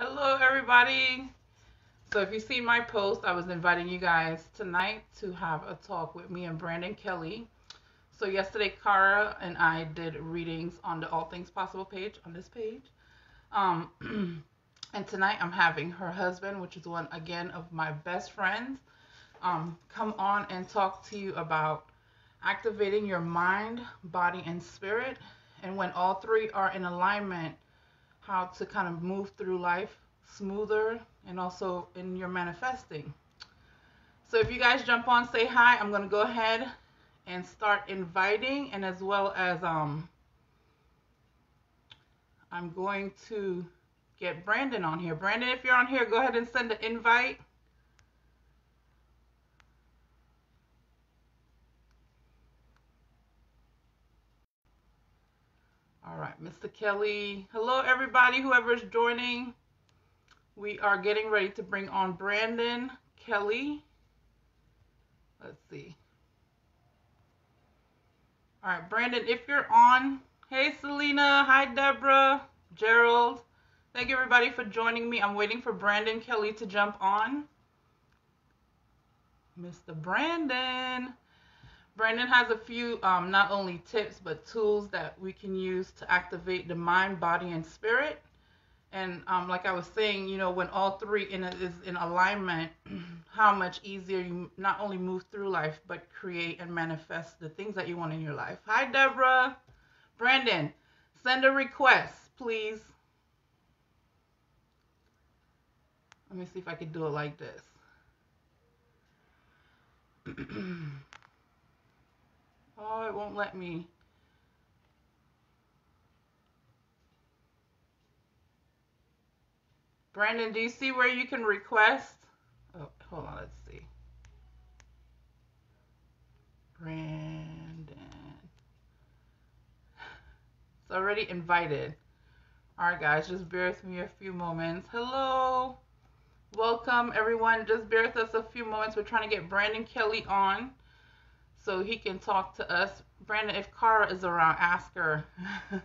Hello, everybody. So, if you see my post, I was inviting you guys tonight to have a talk with me and Brandon Kelly. So, yesterday, Cara and I did readings on the All Things Possible page on this page. Um, and tonight, I'm having her husband, which is one again of my best friends, um, come on and talk to you about activating your mind, body, and spirit. And when all three are in alignment, how to kind of move through life smoother and also in your manifesting. So if you guys jump on, say hi. I'm going to go ahead and start inviting and as well as um I'm going to get Brandon on here. Brandon, if you're on here, go ahead and send an invite. All right, Mr. Kelly. Hello, everybody, whoever's joining. We are getting ready to bring on Brandon Kelly. Let's see. All right, Brandon, if you're on, hey, Selena. Hi, Deborah, Gerald. Thank you, everybody, for joining me. I'm waiting for Brandon Kelly to jump on. Mr. Brandon. Brandon has a few um, not only tips but tools that we can use to activate the mind, body, and spirit. And um, like I was saying, you know, when all three in a, is in alignment, how much easier you not only move through life but create and manifest the things that you want in your life. Hi, Deborah. Brandon, send a request, please. Let me see if I can do it like this. Oh, it won't let me. Brandon, do you see where you can request? Oh, hold on, let's see. Brandon. It's already invited. All right, guys, just bear with me a few moments. Hello. Welcome, everyone. Just bear with us a few moments. We're trying to get Brandon Kelly on so he can talk to us. Brandon, if Cara is around, ask her.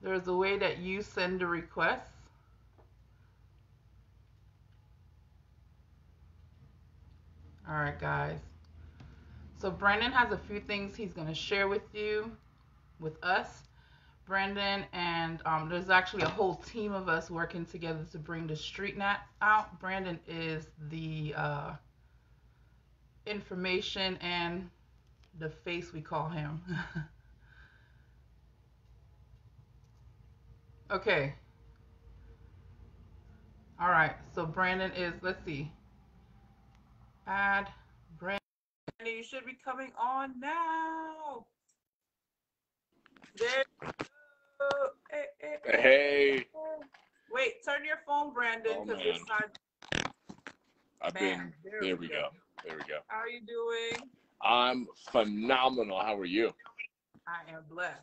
There's a way that you send a request. All right, guys. So Brandon has a few things he's going to share with you, with us. Brandon and um, there's actually a whole team of us working together to bring the street nat out. Brandon is the uh, information and the face we call him. okay. All right. So Brandon is. Let's see. Add Brandon. You should be coming on now. There Hey, hey, hey. Wait, turn your phone, Brandon, because oh, it's not. I've been. There, there we, go. go. There we go. How are you doing? I'm phenomenal. How are you? I am blessed.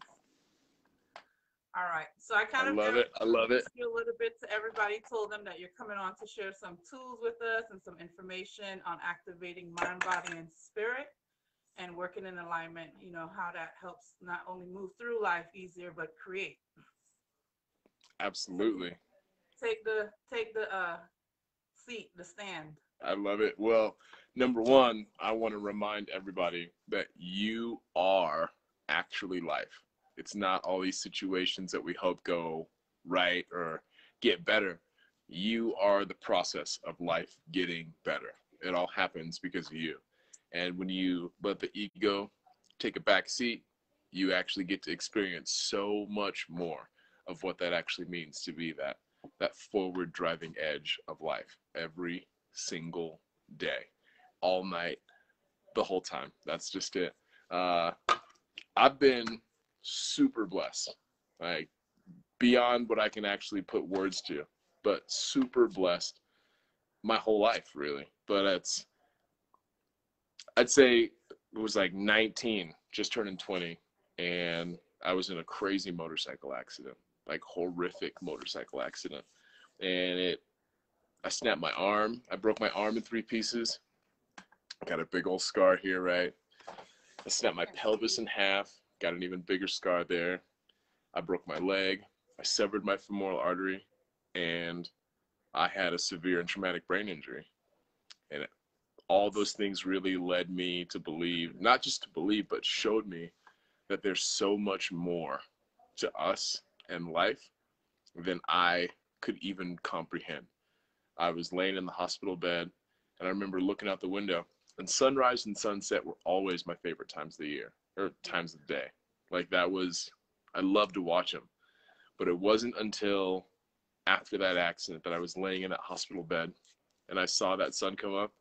All right. So I kind I of love it. I love it. You A little bit to everybody. Told them that you're coming on to share some tools with us and some information on activating mind, body, and spirit and working in alignment, you know, how that helps not only move through life easier, but create. Absolutely. Take the take the uh seat, the stand. I love it. Well, number one, I want to remind everybody that you are actually life. It's not all these situations that we hope go right or get better. You are the process of life getting better. It all happens because of you. And when you let the ego take a back seat, you actually get to experience so much more of what that actually means to be that that forward driving edge of life every single day, all night, the whole time. That's just it. Uh, I've been super blessed, like beyond what I can actually put words to, but super blessed my whole life, really. But it's I'd say it was like 19, just turning 20, and I was in a crazy motorcycle accident, like horrific motorcycle accident, and it. I snapped my arm. I broke my arm in three pieces. Got a big old scar here, right? I snapped my pelvis in half. Got an even bigger scar there. I broke my leg, I severed my femoral artery, and I had a severe and traumatic brain injury. And all those things really led me to believe, not just to believe, but showed me that there's so much more to us and life than I could even comprehend. I was laying in the hospital bed and I remember looking out the window and sunrise and sunset were always my favorite times of the year or times of the day. Like that was, I loved to watch them. But it wasn't until after that accident that I was laying in that hospital bed and I saw that sun come up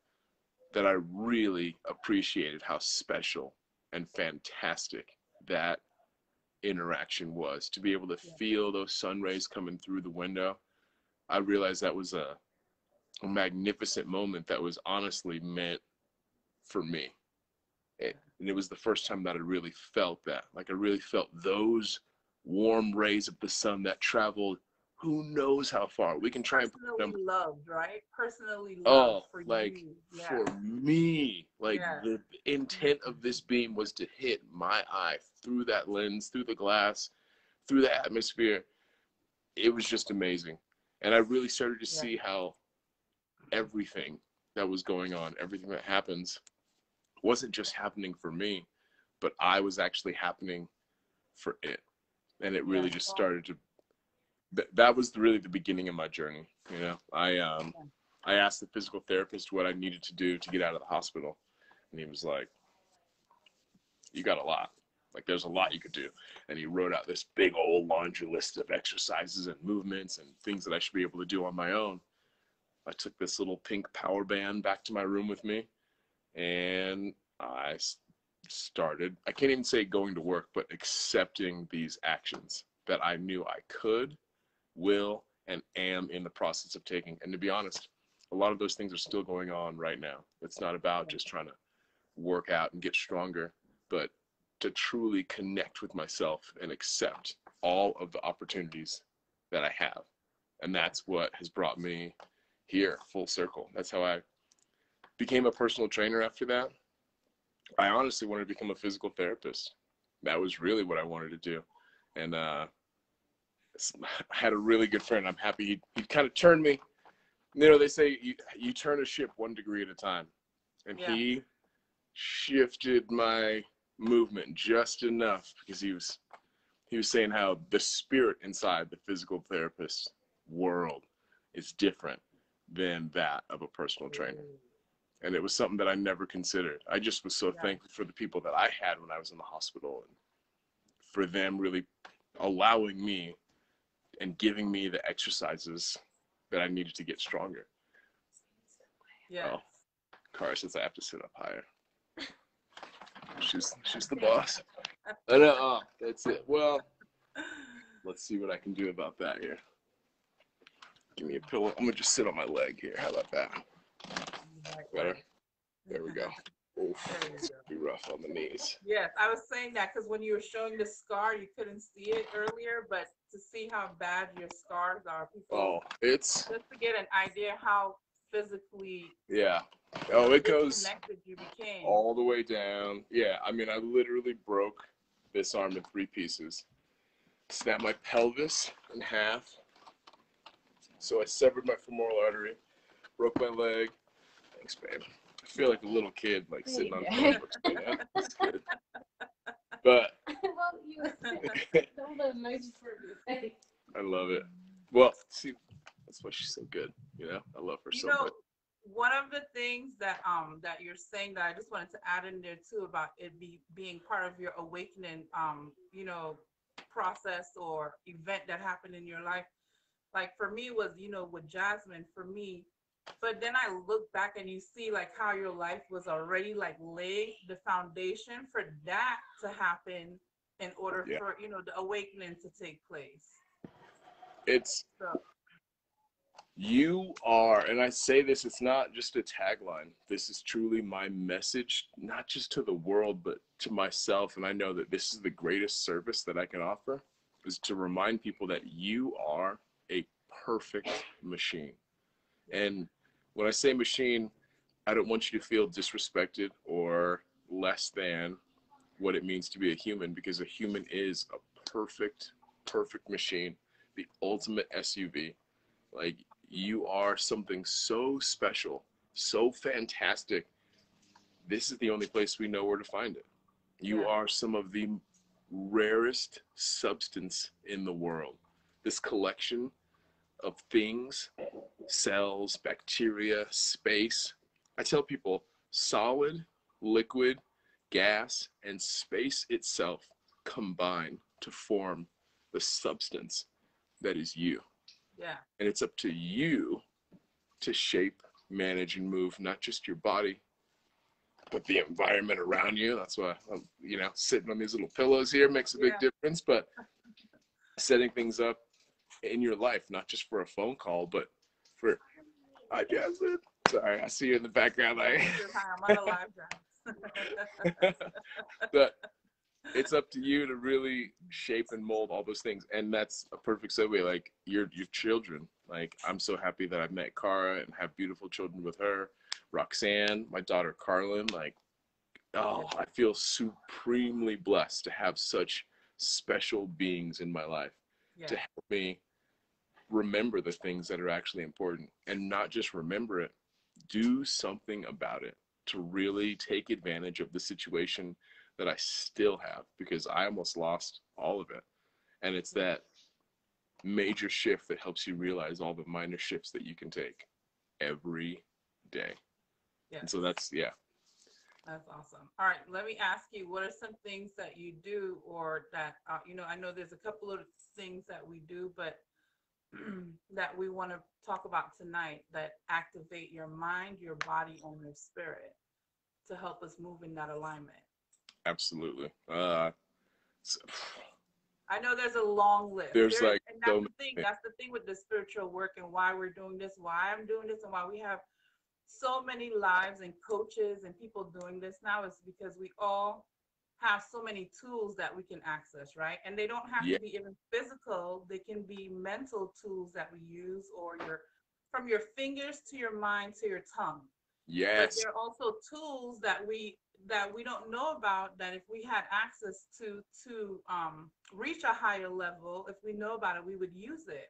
that I really appreciated how special and fantastic that interaction was to be able to feel those sun rays coming through the window. I realized that was a, a magnificent moment that was honestly meant for me. It, and it was the first time that I really felt that. Like I really felt those warm rays of the sun that traveled who knows how far. We can try and put them loved, right? Personally oh, loved oh, for like yeah. for me, like yeah. the intent of this beam was to hit my eye through that lens, through the glass, through the atmosphere. It was just amazing. And I really started to yeah. see how everything that was going on, everything that happens wasn't just happening for me, but I was actually happening for it. And it really just started to th- that was really the beginning of my journey. You know, I um, I asked the physical therapist what I needed to do to get out of the hospital, and he was like, "You got a lot. Like, there's a lot you could do." And he wrote out this big old laundry list of exercises and movements and things that I should be able to do on my own. I took this little pink power band back to my room with me, and I started. I can't even say going to work, but accepting these actions that I knew I could will, and am in the process of taking. And to be honest, a lot of those things are still going on right now. It's not about just trying to work out and get stronger, but to truly connect with myself and accept all of the opportunities that I have. And that's what has brought me here full circle. That's how I became a personal trainer after that. I honestly wanted to become a physical therapist. That was really what I wanted to do. And uh, had a really good friend. I'm happy he he kind of turned me. You know, they say you, you turn a ship one degree at a time, and yeah. he shifted my movement just enough because he was he was saying how the spirit inside the physical therapist world is different than that of a personal trainer. And it was something that I never considered. I just was so yeah. thankful for the people that I had when I was in the hospital and for them really allowing me and giving me the exercises that I needed to get stronger. Yeah. Oh, Cara says I have to sit up higher. She's she's the boss. I know. Oh, that's it. Well, let's see what I can do about that here. Give me a pillow. I'm gonna just sit on my leg here. How about that? Better. There we go. Oof, be rough on the knees. Yes, I was saying that because when you were showing the scar, you couldn't see it earlier, but to see how bad your scars are, people. Oh, it's just to get an idea how physically. Yeah. Oh, it goes all the way down. Yeah, I mean, I literally broke this arm in three pieces, snapped my pelvis in half. So I severed my femoral artery, broke my leg. Thanks, babe feel like a little kid, like sitting on the yeah, that's good. But I love it. Well, see, that's why she's so good. You know, I love her you so know, much. One of the things that um that you're saying that I just wanted to add in there too about it be being part of your awakening um you know process or event that happened in your life. Like for me was you know with Jasmine for me but then I look back and you see like how your life was already like laid the foundation for that to happen in order yeah. for you know the awakening to take place. It's so. you are, and I say this, it's not just a tagline. This is truly my message, not just to the world, but to myself. And I know that this is the greatest service that I can offer is to remind people that you are a perfect machine. And when I say machine, I don't want you to feel disrespected or less than what it means to be a human because a human is a perfect, perfect machine, the ultimate SUV. Like you are something so special, so fantastic. This is the only place we know where to find it. You Yeah. are some of the rarest substance in the world. This collection of things, cells, bacteria, space. I tell people solid, liquid, gas, and space itself combine to form the substance that is you. Yeah. And it's up to you to shape, manage, and move not just your body, but the environment around you. That's why I'm, you know, sitting on these little pillows here makes a big Yeah. difference. But setting things up in your life, not just for a phone call, but for I guess it. Sorry, I see you in the background. I I'm on a live drive. but it's up to you to really shape and mold all those things and that's a perfect segue like your your children like i'm so happy that i've met Cara and have beautiful children with her roxanne my daughter carlin like oh i feel supremely blessed to have such special beings in my life yeah. to help me remember the things that are actually important and not just remember it do something about it to really take advantage of the situation that I still have because I almost lost all of it. And it's that major shift that helps you realize all the minor shifts that you can take every day. Yeah. And so that's, yeah. That's awesome. All right, let me ask you, what are some things that you do or that, uh, you know, I know there's a couple of things that we do, but that we want to talk about tonight that activate your mind, your body, and your spirit to help us move in that alignment. Absolutely. Uh, s- I know there's a long list. There's, There- like, and that's so the thing. That's the thing with the spiritual work and why we're doing this, why I'm doing this, and why we have so many lives and coaches and people doing this now is because we all have so many tools that we can access, right? And they don't have Yeah. to be even physical. They can be mental tools that we use, or your from your fingers to your mind to your tongue Yes. but there are also tools that we that we don't know about that if we had access to to um, reach a higher level if we know about it we would use it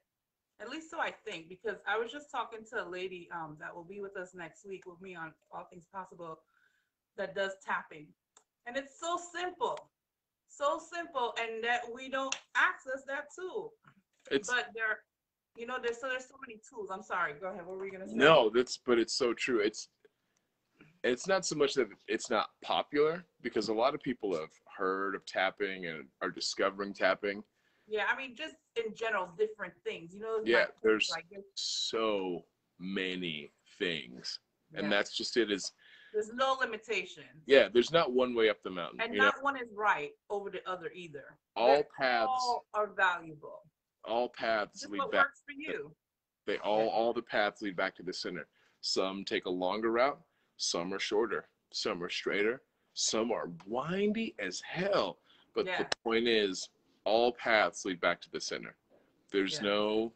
at least so i think because i was just talking to a lady um, that will be with us next week with me on all things possible that does tapping and it's so simple so simple and that we don't access that tool It's, but there you know there's so there's so many tools i'm sorry go ahead what were you gonna say no, that's, but it's so true. It's, it's not so much that it's not popular because a lot of people have heard of tapping and are discovering tapping. Yeah, I mean, just in general, different things. You know, Yeah, like, there's like so many things. And yeah, that's just it is there's no limitation, yeah, there's not one way up the mountain. and you know, not one is right over the other either. all They're paths all are valuable. all paths Just lead what back works for you. they all all the paths lead back to the center. Some take a longer route, some are shorter, some are straighter, some are windy as hell. But Yeah. the point is all paths lead back to the center. There's Yeah. no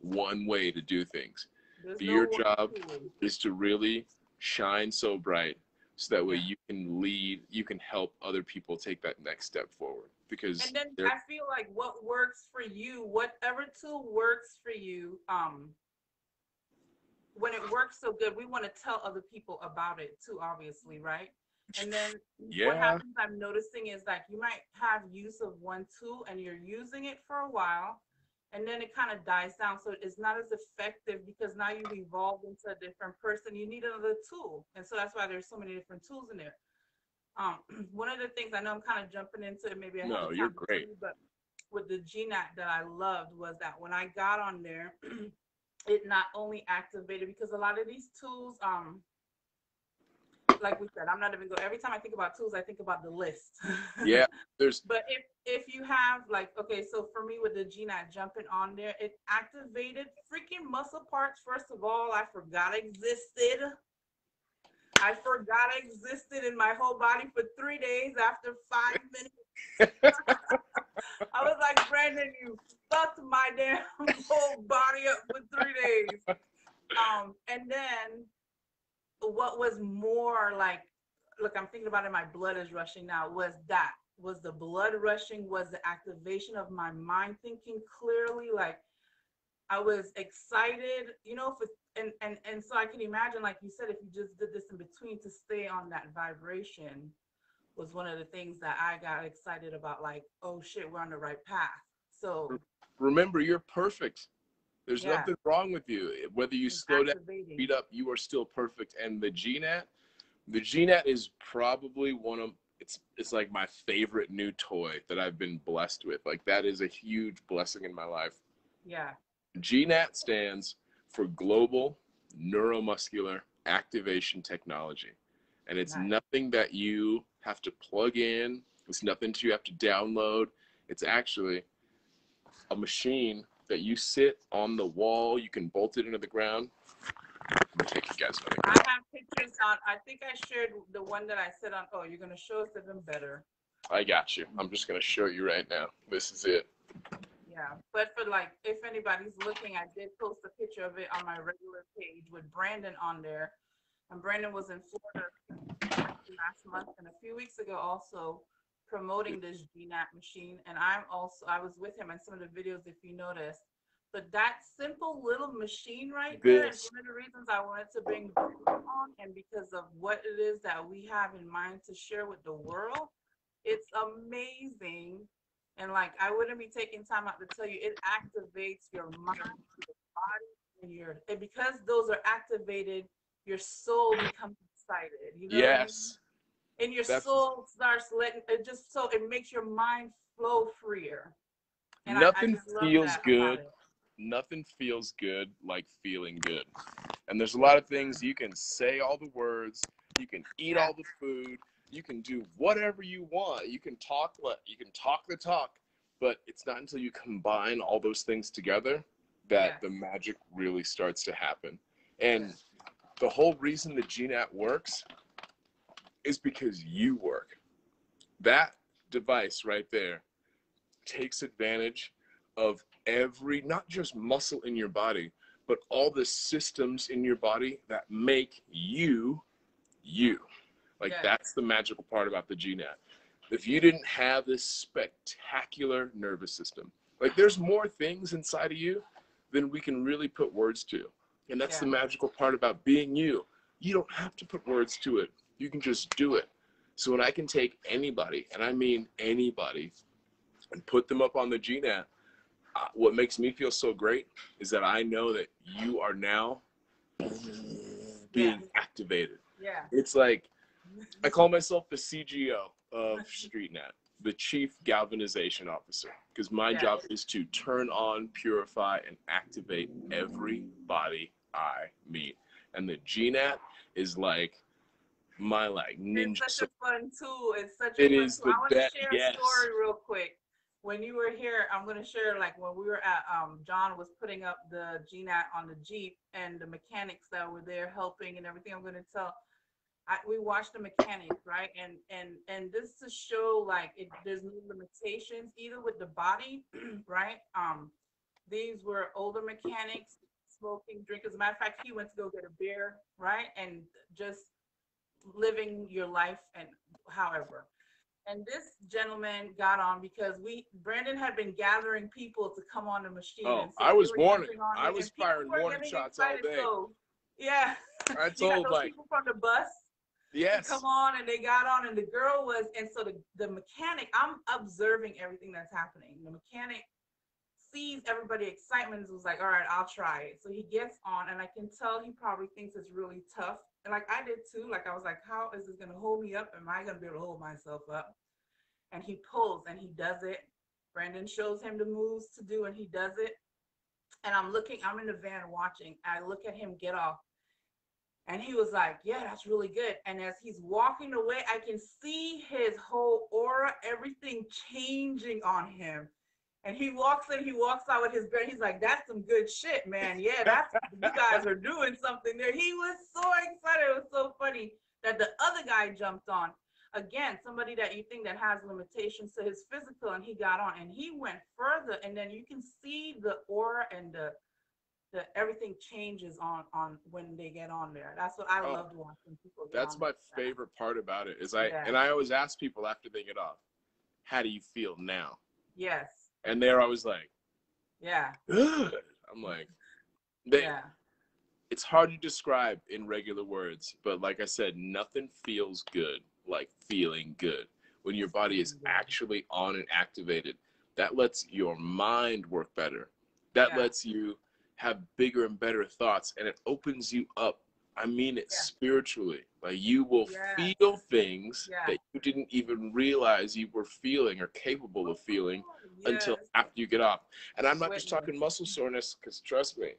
one way to do things. There's your one job is to really shine so bright so that way you can lead you can help other people take that next step forward because And then I feel like what works for you, whatever tool works for you, um, when it works so good, we want to tell other people about it too, obviously, right? And then yeah. what happens I'm noticing is like you might have use of one tool and you're using it for a while and then it kind of dies down. So it's not as effective because now you've evolved into a different person. You need another tool. And so that's why there's so many different tools in there. Um, one of the things I know I'm kind of jumping into it, maybe I No, you're great. you, but with the GNAT that I loved was that when I got on there, it not only activated because a lot of these tools, um, like we said, I'm not even going. Every time I think about tools, I think about the list. yeah there's But if if you have like okay, so for me with the GNAT jumping on there, it activated freaking muscle parts. First of all, I forgot existed. I forgot existed in my whole body for three days after five minutes. I was like, Brandon, you fucked my damn whole body up for three days. Um, and then what was more like, look, I'm thinking about it, my blood is rushing now, was that was the blood rushing, was the activation of my mind thinking clearly. Like I was excited, you know, for and and and so I can imagine, like you said, if you just did this in between to stay on that vibration was one of the things that I got excited about. Like, oh shit, we're on the right path. So remember, you're perfect. There's Yeah. nothing wrong with you. Whether you it's slow down, speed up, you are still perfect. And the GNAT, the GNAT is probably one of it's it's like my favorite new toy that I've been blessed with. Like that is a huge blessing in my life. Yeah, GNAT stands for Global Neuromuscular Activation Technology. And it's Nice. nothing that you have to plug in, it's nothing that you have to download. It's actually a machine that you sit on the wall, you can bolt it into the ground. Let me take you guys I have pictures on. I think I shared the one that I said on. Oh, you're gonna show us even better. I got you. I'm just gonna show you right now. This is it. Yeah, but for like, if anybody's looking, I did post a picture of it on my regular page with Brandon on there. And Brandon was in Florida last month and a few weeks ago also promoting this GNAT machine. And I'm also, I was with him on some of the videos, if you notice. But that simple little machine right there is one of the reasons I wanted to bring on and because of what it is that we have in mind to share with the world. It's amazing. And like I wouldn't be taking time out to tell you, it activates your mind, your body, and your and because those are activated, your soul becomes excited. You know what I mean? Yes. And your That's- soul starts letting it just so it makes your mind flow freer. And I- I Nothing feels good nothing feels good like feeling good. And there's a lot of things you can say all the words, you can eat all the food, you can do whatever you want. You can talk you can talk the talk, but it's not until you combine all those things together that the magic really starts to happen. And the whole reason the GNAT works is because you work. That device right there takes advantage of every not just muscle in your body but all the systems in your body that make you you. Like that's the magical part about the gnat if you didn't have this spectacular nervous system like there's more things inside of you than we can really put words to. And that's the magical part about being you. You don't have to put words to it you can just do it so when i can take anybody and i mean anybody and put them up on the gnat uh, what makes me feel so great is that I know that you are now being activated. Yeah. It's like I call myself the CGO of StreetNet, the Chief Galvanization Officer, because my Yes. job is to turn on, purify, and activate every body I meet. And the GNAT is like my like ninja. It's such a fun tool. It's such It a fun is tool. the I want to share yes. a story real quick. When you were here, I'm going to share like when we were at um John was putting up the GNAT on the Jeep and the mechanics that were there helping and everything. I'm going to tell. I, we watched the mechanics, right? And and and this to show like it, there's no limitations either with the body, right? Um, these were older mechanics, smoking, drink. As a matter of fact, he went to go get a beer, right? And just living your life and however. And this gentleman got on because we Brandon had been gathering people to come on the machine. Oh, and I was we warning. I was firing warning shots all day. So, yeah, I you told those like people from the bus yes. come on and they got on and the girl was and so the, the mechanic i'm observing everything that's happening the mechanic sees everybody excitement and was like all right i'll try it so he gets on and i can tell he probably thinks it's really tough like i did too like i was like how is this to hold me up? Am i to be able to hold myself up? And he pulls and he does it. Brandon shows him the moves to do and he does it. And i'm looking i'm in the van watching. I look at him get off. And he was like, Yeah, that's really good. And as he's walking away, I can see his whole aura, everything changing on him. And he walks in, he walks out with his bear. He's like, That's some good shit, man. Yeah, that's you guys are doing something there. He was so excited. It was so funny that the other guy jumped on. Again, somebody that you think that has limitations to his physical, and he got on and he went further. And then you can see the aura and the the everything changes on on when they get on there. That's what I Oh, loved watching people. That's my favorite part about it is I Yeah. and I always ask people after they get off, how do you feel now? Yes. And they're always like, Yeah. good. I'm like, they, Yeah. it's hard to describe in regular words, but like I said, nothing feels good like feeling good. When your body is actually on and activated, that lets your mind work better. That Yeah. lets you have bigger and better thoughts and it opens you up. I mean it Yeah. spiritually. Like you will Yes. feel things Yeah. that you didn't even realize you were feeling or capable of oh, feeling until Yes. after you get off. And I'm not just talking muscle soreness, because trust me,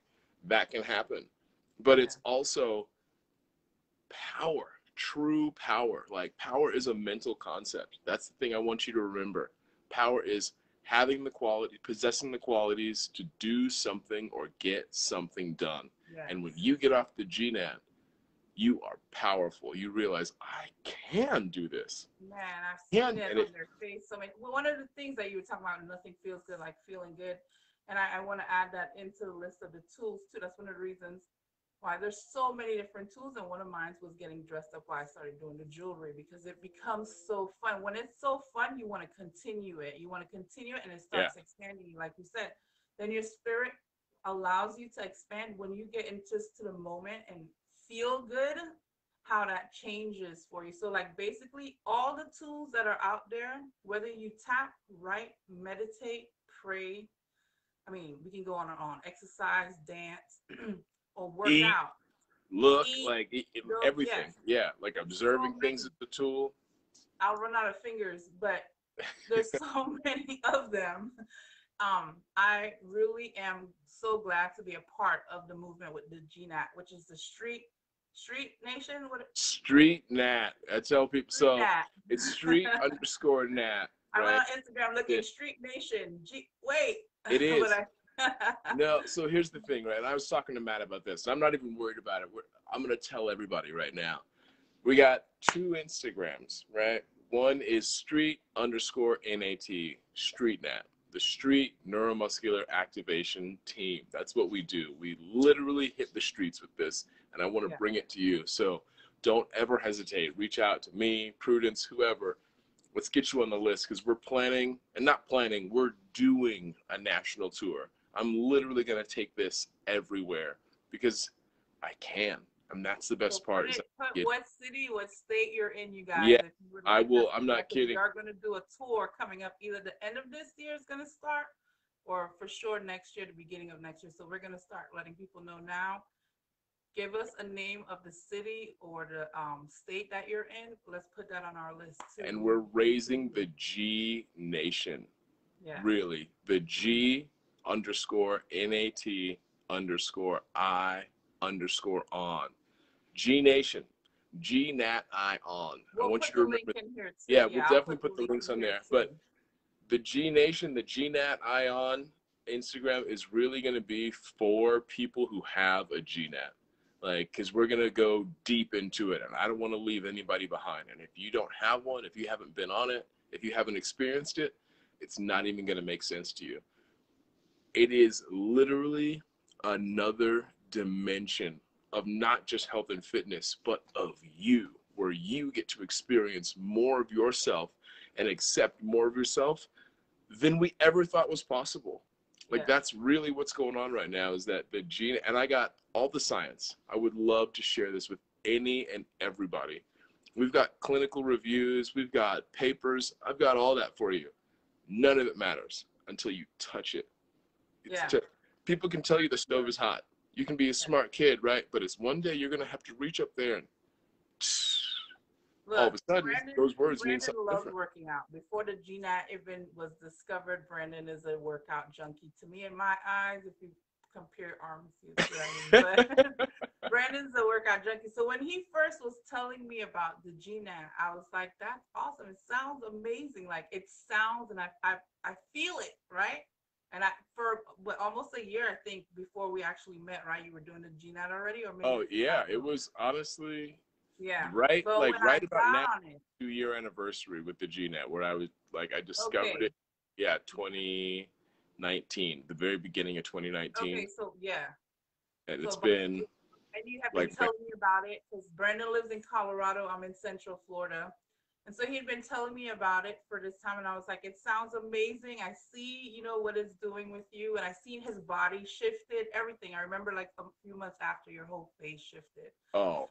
that can happen. But it's also power, true power. Like power is a mental concept. That's the thing I want you to remember. Power is having the quality, possessing the qualities to do something or get something done. And when you get off the GNAT, you are powerful. You realize I can do this. Man, I've Yeah, seen that and on it- their face. So many. Well, one of the things that you were talking about, nothing feels good like feeling good, and I, I want to add that into the list of the tools too. That's one of the reasons why there's so many different tools, and one of mine was getting dressed up. Why I started doing the jewelry because it becomes so fun. When it's so fun, you want to continue it. You want to continue it, and it starts expanding like you said. Then your spirit allows you to expand when you get into to the moment and feel good how that changes for you. So, like, basically, all the tools that are out there, whether you tap, write, meditate, pray, I mean, we can go on and on, exercise, dance, or work Eat. out. Look, Eat, like it- look, everything. yes. Yeah, like observing So things is the tool. I'll run out of fingers, but there's so many of them. Um, I really am so glad to be a part of the movement with the GNAT, which is the Street Street Nation. What Street Nat. I tell people so. Nat. It's street underscore Nat. I'm on Instagram looking Yeah. Street Nation. G- wait. It is. I- No, so here's the thing, right? I was talking to Matt about this. I'm not even worried about it. We're, I'm gonna tell everybody right now. We got two Instagrams, right? One is street underscore NAT, street nat, the street neuromuscular activation team. That's what we do. We literally hit the streets with this, and I want to Yeah. bring it to you. So don't ever hesitate. Reach out to me, Prudence, whoever. Let's get you on the list because we're planning, and not planning, we're doing a national tour. I'm literally going to take this everywhere because I can. And that's the best So part. put it- put get- what city, what state you're in, you guys. Yeah, you I will- I'm not kidding. We are going to do a tour coming up. Either the end of this year is going to start, or for sure next year, the beginning of next year. So we're going to start letting people know now. Give us a name of the city or the um, state that you're in. Let's put that on our list too. and we're raising the G Nation. yeah. Really. The G underscore NAT underscore I underscore on. G Nation. G Nat I on. We'll I want you to remember too. Yeah, we'll I'll definitely put the link links on there, too. but- the G Nation, the G Nat I on Instagram is really going to be for people who have a G Nat. Like, because we're going to go deep into it, and I don't want to leave anybody behind. And if you don't have one, if you haven't been on it, if you haven't experienced it, it's not even going to make sense to you. It is literally another dimension of not just health and fitness, but of you, where you get to experience more of yourself and accept more of yourself than we ever thought was possible. Like Yeah. that's really what's going on right now is that the gene and I got all the science. I would love to share this with any and everybody. We've got clinical reviews, we've got papers, I've got all that for you. None of it matters until you touch it. It's Yeah. ju- people can tell you the stove is hot. You can be a smart kid, right? But it's one day you're gonna have to reach up there and all of a sudden Brandon- those words Brandon mean something loves different. working out. Before the GNAT even was discovered, Brandon is a workout junkie. To me, in my eyes, if you compare arms, you see what I mean? But Brandon's a workout junkie. So when he first was telling me about the GNAT, I was like, "That's awesome! It sounds amazing. Like it sounds, and I I, I feel it, right?" And I for what almost a year, I think, before we actually met, right? You were doing the GNAT already, or maybe? Oh yeah, it was honestly Yeah. right So like right I about now it, two year anniversary with the GNAT where I was like I discovered Okay. it yeah 2019 the very beginning of 2019 Okay, so yeah. and so it's but- been And you have like been telling me about it because Brandon lives in Colorado. I'm in Central Florida. And so he'd been telling me about it for this time, and I was like, "It sounds amazing. I see, you know, what it's doing with you, and I seen his body shifted, everything. I remember like a few months after your whole face shifted. Oh,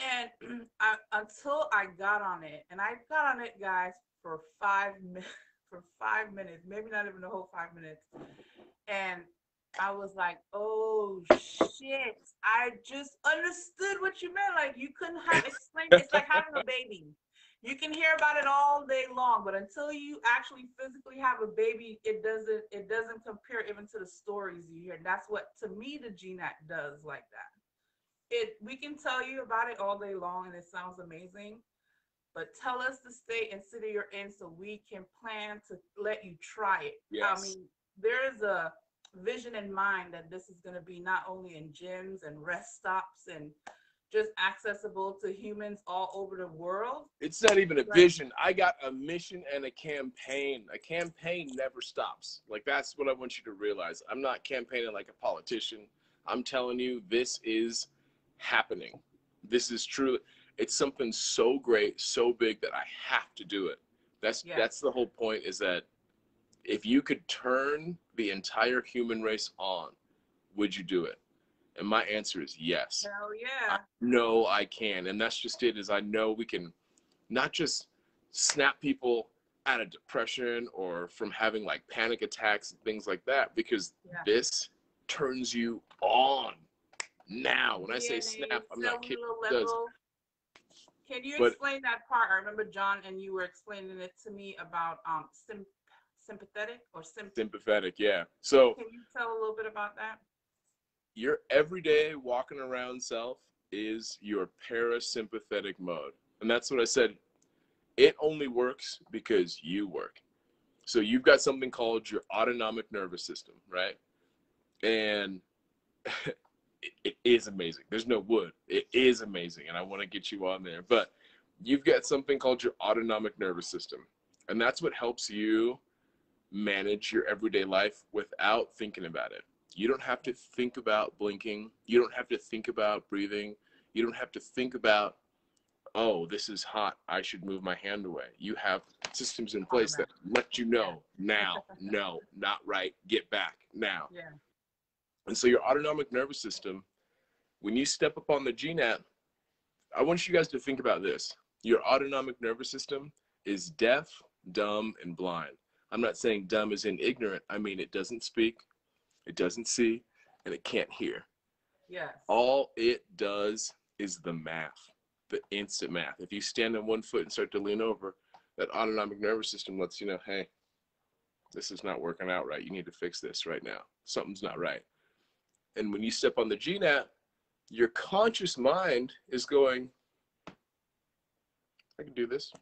And I, until I got on it, and I got on it, guys, for five minutes, for five minutes, maybe not even the whole five minutes, and I was like, "Oh shit! I just understood what you meant. Like you couldn't have explained. It's like having a baby. You can hear about it all day long, but until you actually physically have a baby, it doesn't it doesn't compare even to the stories you hear. That's what to me the GNAT does like that. It we can tell you about it all day long and it sounds amazing, but tell us the state and city you're in so we can plan to let you try it. I mean, there is a vision in mind that this is going to be not only in gyms and rest stops and just accessible to humans all over the world. it's not even a Right. vision. I got a mission and a campaign. A campaign never stops. Like that's what I want you to realize. I'm not campaigning like a politician. I'm telling you, this is happening. This is true. It's something so great, so big that I have to do it. That's Yeah. that's the whole point. Is that if you could turn the entire human race on, would you do it? And my answer is yes. Hell I yeah. know I can. And that's just it is I know we can not just snap people out of depression or from having like panic attacks and things like that because Yeah. this turns you on now. When I say snap, I'm not kidding. Can you But- explain that part? I remember John and you were explaining it to me about um sym- sympathetic or symp. Sympathetic, yeah. So Can you tell a little bit about that? your everyday walking around self is your parasympathetic mode. And that's what I said. It only works because you work. So you've got something called your autonomic nervous system, right? And it, it is amazing. There's no wood. It is amazing. And I want to get you on there. But you've got something called your autonomic nervous system. And that's what helps you manage your everyday life without thinking about it. You don't have to think about blinking. You don't have to think about breathing. You don't have to think about, oh, this is hot. I should move my hand away. You have systems in place that let you know now, no, not right, get back now. Yeah. And so your autonomic nervous system, when you step up on the GNAT, I want you guys to think about this. Your autonomic nervous system is deaf, dumb, and blind. I'm not saying dumb is in ignorant. I mean it doesn't speak, it doesn't see, and it can't hear. Yes. All it does is the math, the instant math. If you stand on one foot and start to lean over, that autonomic nervous system lets you know, hey, this is not working out right. You need to fix this right now. Something's not right. And when you step on the GNAT, your conscious mind is going, I can do this.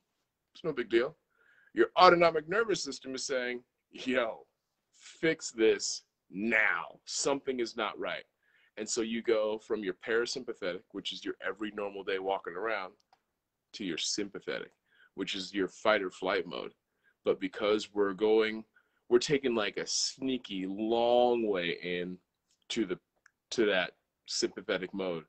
It's no big deal. Your autonomic nervous system is saying, yo, fix this now. Something is not right. And so you go from your parasympathetic, which is your every normal day walking around, to your sympathetic, which is your fight or flight mode. But because we're going, we're taking like a sneaky long way in to the to that sympathetic mode.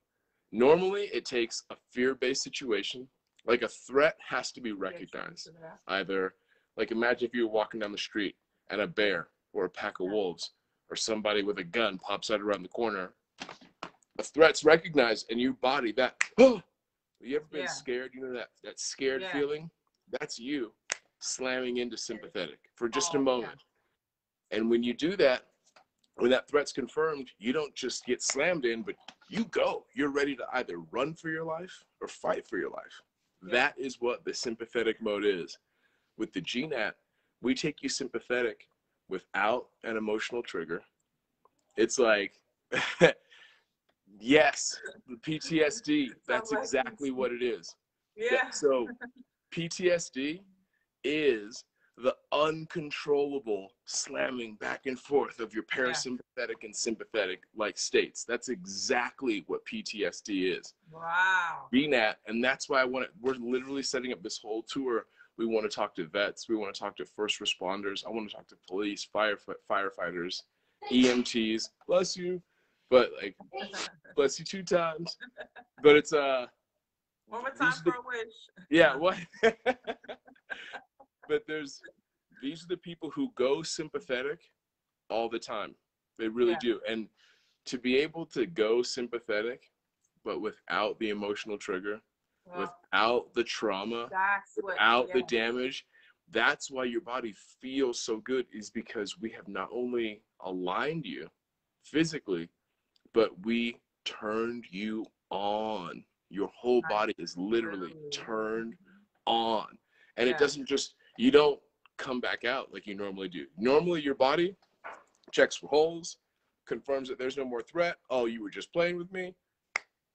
Normally it takes a fear-based situation, like a threat has to be recognized either like imagine if you were walking down the street and a bear or a pack of wolves or somebody with a gun pops out around the corner a threat's recognized and you body that oh you ever been Yeah. scared you know that that scared Yeah. feeling that's you slamming into sympathetic for just Oh, a yeah. moment and when you do that when that threat's confirmed you don't just get slammed in but you go you're ready to either run for your life or fight for your life Yeah. that is what the sympathetic mode is with the GNAT, we take you sympathetic without an emotional trigger. It's like, yes, the PTSD, that's exactly what it is. Yeah. So, PTSD is the uncontrollable slamming back and forth of your parasympathetic and sympathetic like states. That's exactly what PTSD is. Wow. Being BNAT, and that's why I want to. We're literally setting up this whole tour. We want to talk to vets. We want to talk to first responders. I want to talk to police, fire firefighters, EMTs. Bless you, but like bless you two times. But it's uh, One more time These for the- a wish. yeah what but there's these are the people who go sympathetic all the time they really Yeah. do and to be able to go sympathetic but without the emotional trigger Well, without the trauma what. without the damage that's why your body feels so good is because we have not only aligned you physically but we turned you on your whole body is literally Literally. turned on and Yeah. it doesn't just you don't come back out like you normally do. Normally your body checks for holes confirms that there's no more threat. Oh you were just playing with me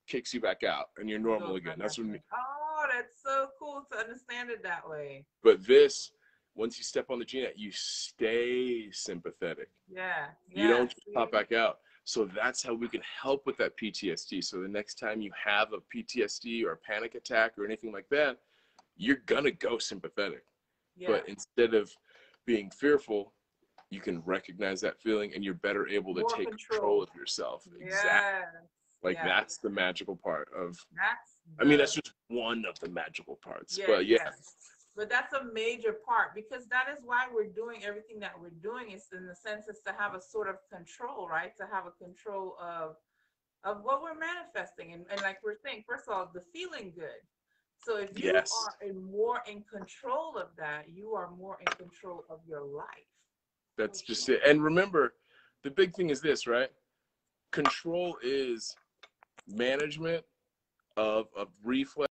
kicks you back out and you're normal again. that's what. when Oh, that's so cool to understand it that way. but this once you step on the GNAT you stay sympathetic. Yeah. you don't just pop back out. So that's how we can help with that ptsd so the next time you have a ptsd or a panic attack or anything like that you're gonna go sympathetic Yeah. but instead of being fearful you can recognize that feeling and you're better able to More take control. control. of yourself exactly Yes. like yeah. that's the magical part of That's. i mean that's just one of the magical parts Yeah, but yeah yes. But that's a major part because that is why we're doing everything that we're doing. Is in the sense is to have a sort of control, right? To have a control of of what we're manifesting, and, and like we're saying, first of all, the feeling good. So if you Yes. are in more in control of that, you are more in control of your life. That's just it. And remember, the big thing is this, right? Control is management of of reflex